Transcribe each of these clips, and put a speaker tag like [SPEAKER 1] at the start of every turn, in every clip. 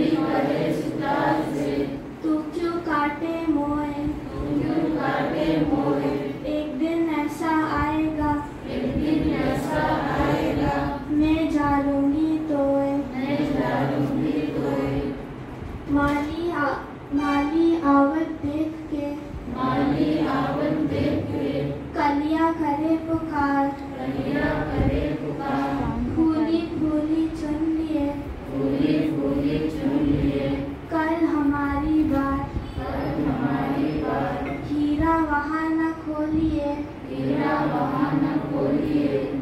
[SPEAKER 1] Amen.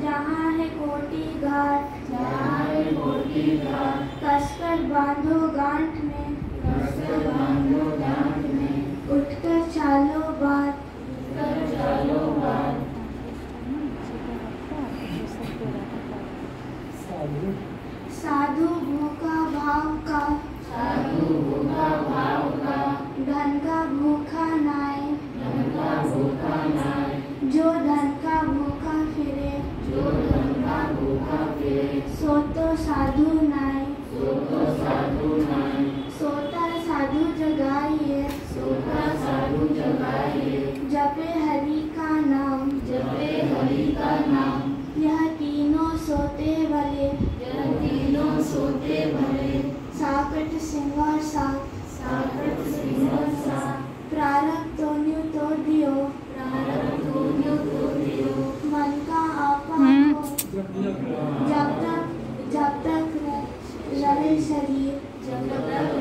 [SPEAKER 1] जहाँ है कोटी घर जहाँ है कोटी घर कसकर बांधो
[SPEAKER 2] जगदल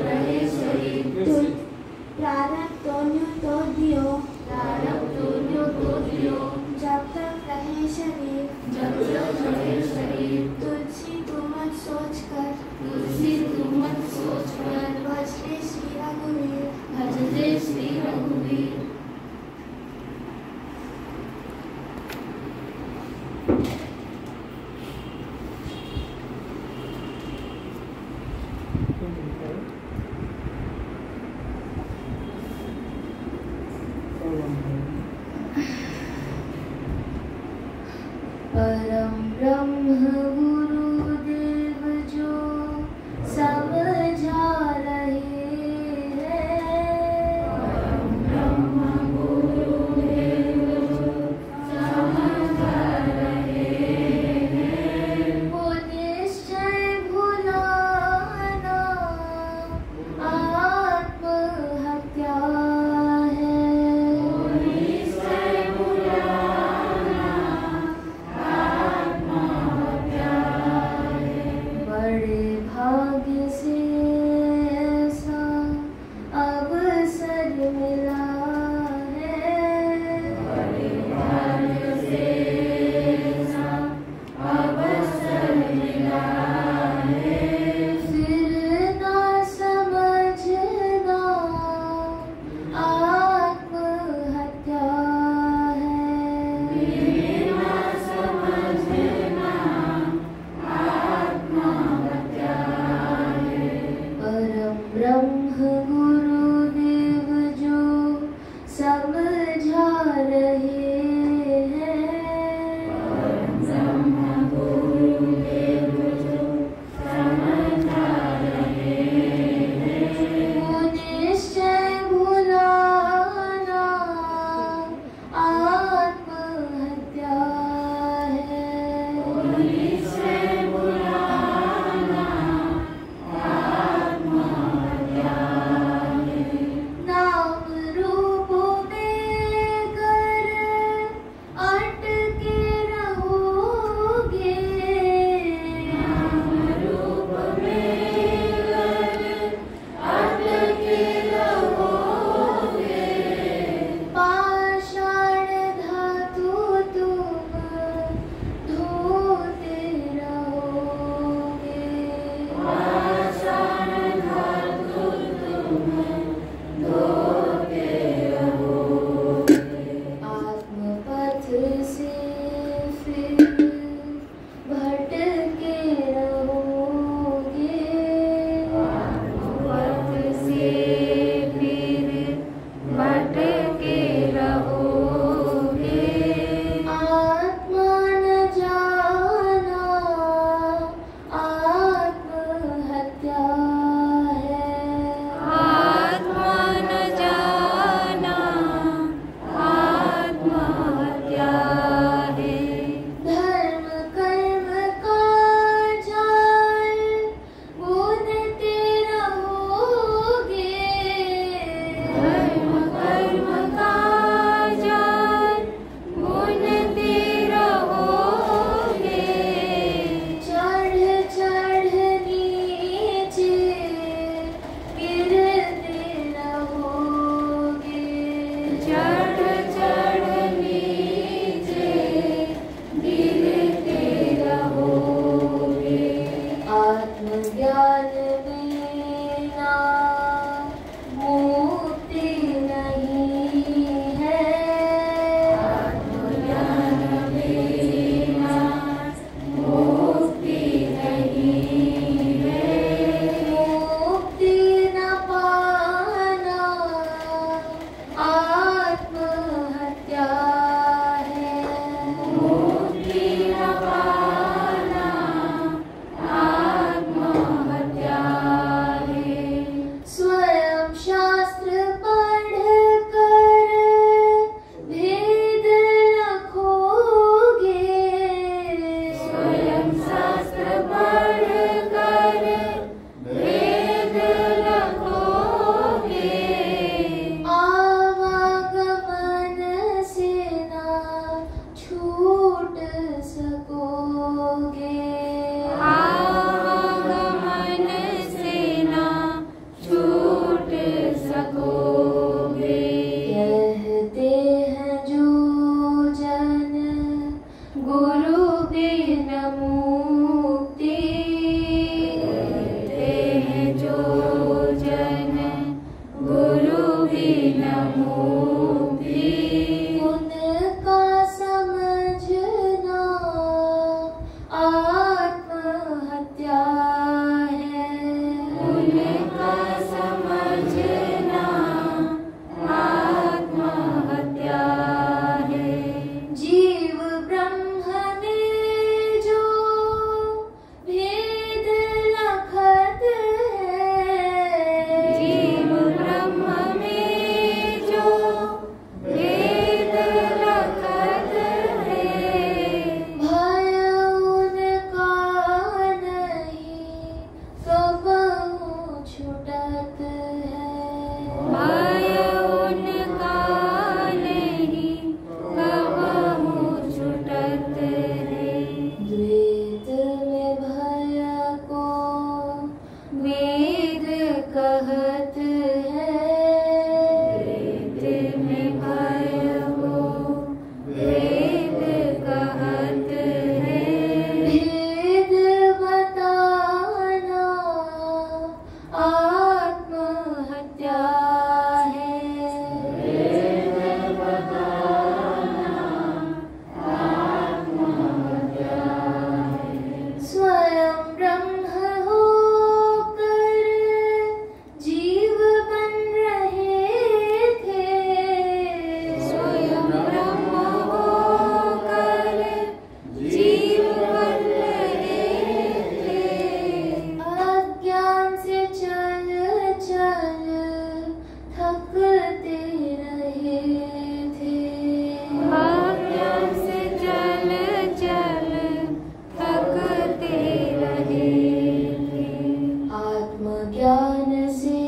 [SPEAKER 2] honest.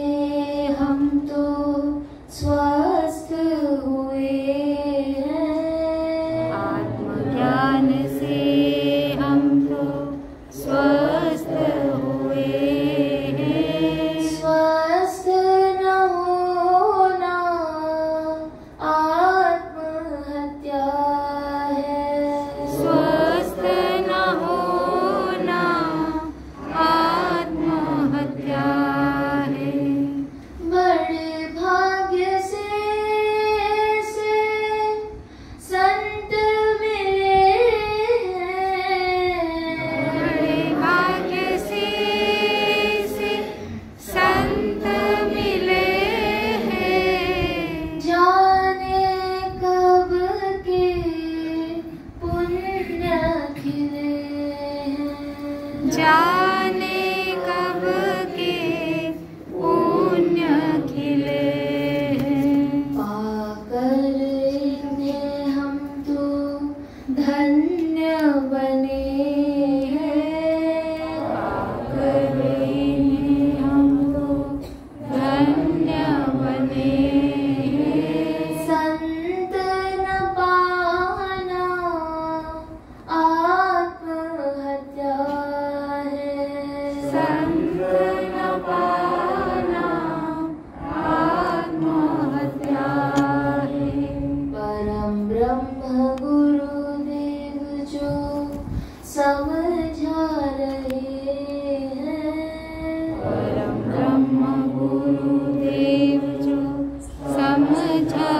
[SPEAKER 3] time.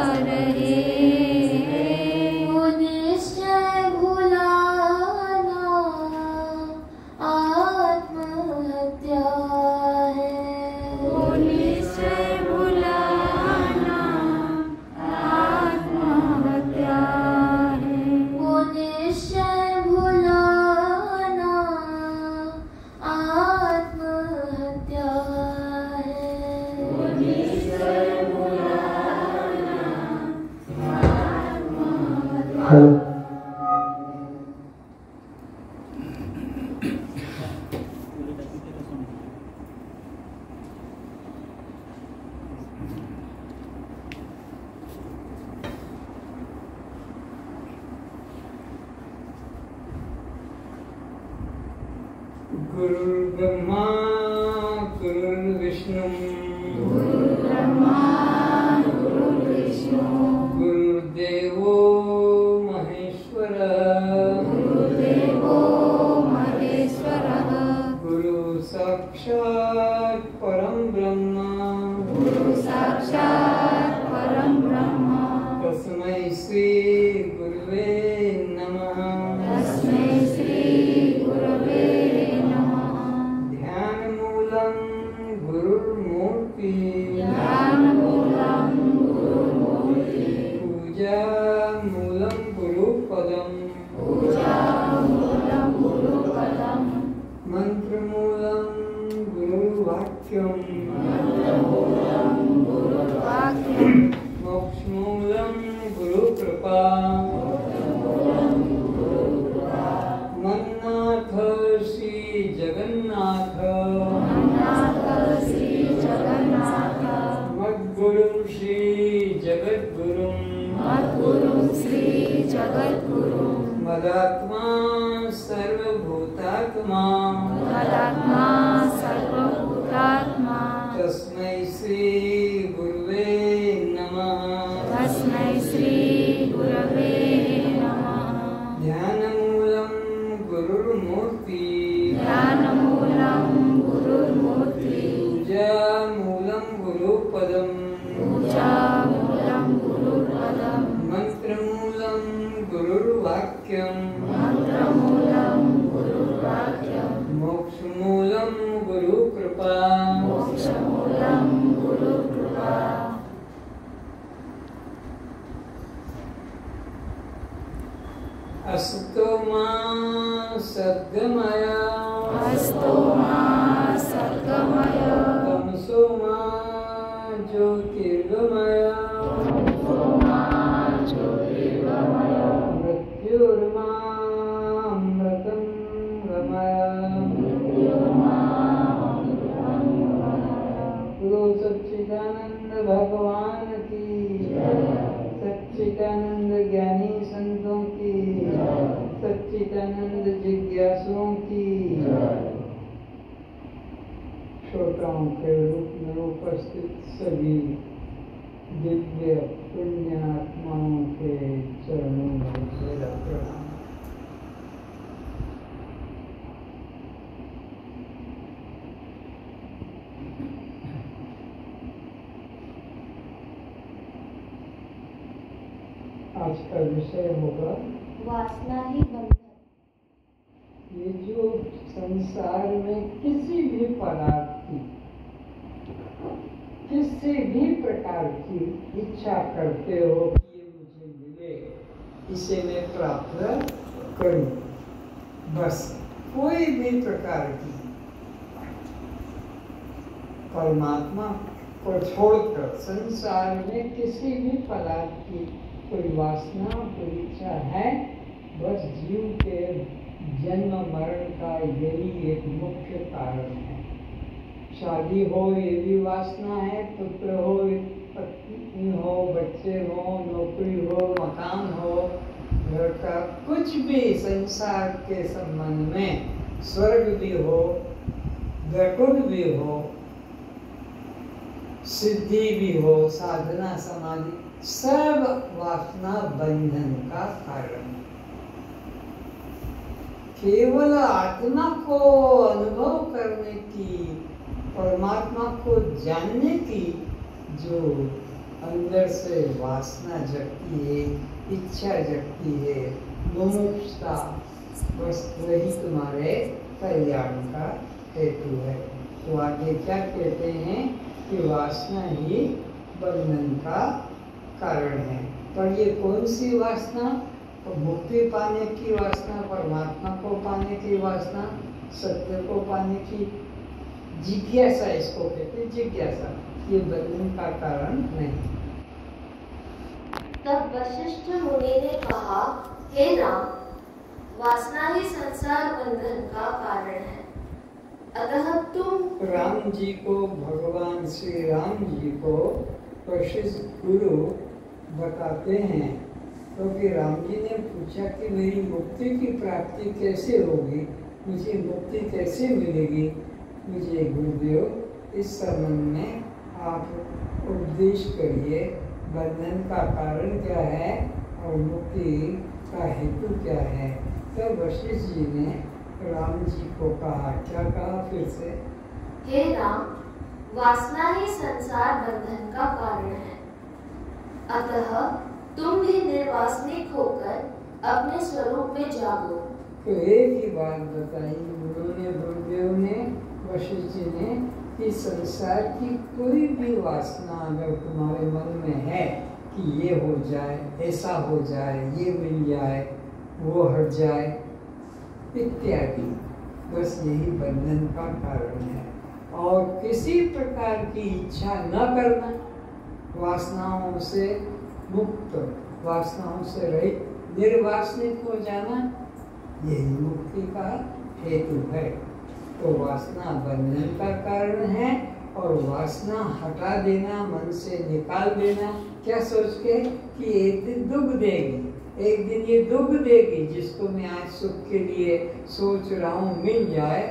[SPEAKER 3] गुरुर्ब्रह्मा गुरुर्विष्णु गुरुर्ब्रह्मा महेश्वर। गुरु गुरु साक्षात् आज का विषय होगा
[SPEAKER 2] वासना ही
[SPEAKER 3] ये जो संसार में किसी भी पदार्थ की किसी भी प्रकार की इच्छा करते हो कि ये मुझे मिले इसे मैं प्राप्त करूँ। बस कोई भी प्रकार की परमात्मा को छोड़कर संसार में किसी भी पदार्थ की कोई वासना, कोई इच्छा है, बस जीव के जन्म, मरण का यही एक मुख्य कारण है। शादी हो, ये भी वासना है, पुत्र हो, पत्नी हो, बच्चे हो, नौकरी हो, मकान हो, घर का कुछ भी संसार के संबंध में स्वर्ग भी हो वैकुंठ भी हो, सिद्धि भी हो, साधना समाधि सब वासना बंधन का कारण। केवल आत्मा को अनुभव करने की, परमात्मा को जानने की, जो अंदर से वासना जगती है, इच्छा जगती है बस वही तुम्हारे कल्याण का हेतु है। तो आगे क्या कहते हैं कि वासना ही बंधन का कारण है। पर ये कौन सी वासना? तो मुक्ति पाने की वासना परमात्मा को पाने की वासना सत्य को पाने की जिज्ञासा इसको कहते हैं जिज्ञासा। ये बंधन का कारण नहीं।
[SPEAKER 2] तब वशिष्ठ मुनि ने कहा हे राम वासना ही संसार बंधन का कारण है। अतः तुम
[SPEAKER 3] राम जी को भगवान श्री राम जी को प्रसिद्ध गुरु बताते हैं। क्योंकि तो राम जी ने पूछा कि मेरी मुक्ति की प्राप्ति कैसे होगी? मुझे मुक्ति कैसे मिलेगी? मुझे गुरुदेव, इस संबंध में आप उपदेश करिए। बंधन का कारण क्या है और मुक्ति का हेतु क्या है? तब तो वशिष्ठ जी ने राम जी को कहा। क्या कहा फिर से?
[SPEAKER 2] हे राम, वासना ही संसार बंधन का कारण है। अतः तुम भी निर्वासनिक होकर अपने स्वरूप में जागो।
[SPEAKER 3] तो एक ही बात बताई उन्होंने गुरुदेव ने वशिष्ठ जी ने कि संसार की कोई भी वासना अगर तुम्हारे मन में है कि ये हो जाए, ऐसा हो जाए, ये मिल जाए, वो हट जाए, इत्यादि। बस यही बंधन का कारण है। और किसी प्रकार की इच्छा न करना। वासनाओं से मुक्त, वासनाओं से रहित निर्वासनिक हो जाना, यही मुक्ति का हेतु है। तो वासना बंधन का कारण है और वासना हटा देना, मन से निकाल देना, क्या सोच के कि एक दिन दुख देगी, एक दिन ये दुख देगी जिसको मैं आज सुख के लिए सोच रहा हूँ, मिल जाए,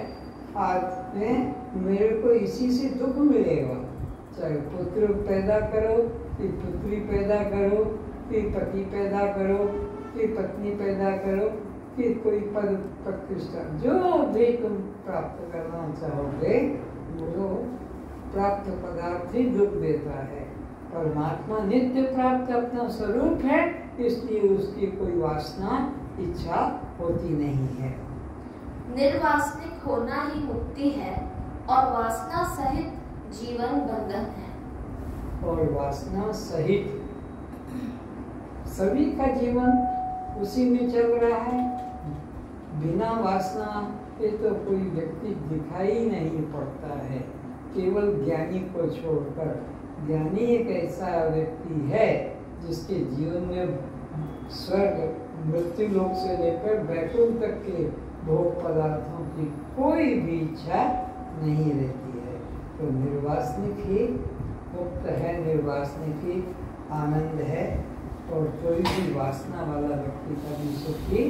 [SPEAKER 3] आज में, मेरे को इसी से दुख मिलेगा। चाहे पुत्र पैदा करो, कि पुत्री पैदा करो, कि पति पैदा करो, कि पत्नी पैदा करो, कि कोई पद प्रतिष्ठा। जो भी तुम प्राप्त करना चाहोगे, वो प्राप्त पदार्थ ही दुख देता है। परमात्मा नित्य प्राप्त अपना स्वरूप है, इसलिए उसकी कोई वासना, इच्छा होती नहीं है।
[SPEAKER 2] निर्वासनिक होना ही मुक्ति है, और वासना सहित जीवन बंधन है।
[SPEAKER 3] और वासना सहित सभी का जीवन उसी में चल रहा है। बिना वासना के तो कोई व्यक्ति दिखाई नहीं पड़ता है। केवल ज्ञानी को छोड़कर, ज्ञानी एक ऐसा व्यक्ति है जिसके जीवन में स्वर्ग, मृत्यु लोक से लेकर बैकुंठ तक के भोग पदार्थों की कोई भी इच्छा नहीं रहती तो निर्वासनिक ही मुक्त है निर्वासनिक ही आनंद है और कोई भी वासना वाला व्यक्ति कभी सुखी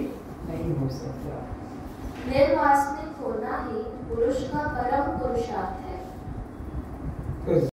[SPEAKER 3] नहीं हो सकता।
[SPEAKER 2] निर्वासनिक होना ही पुरुष का परम पुरुषार्थ है।
[SPEAKER 3] तो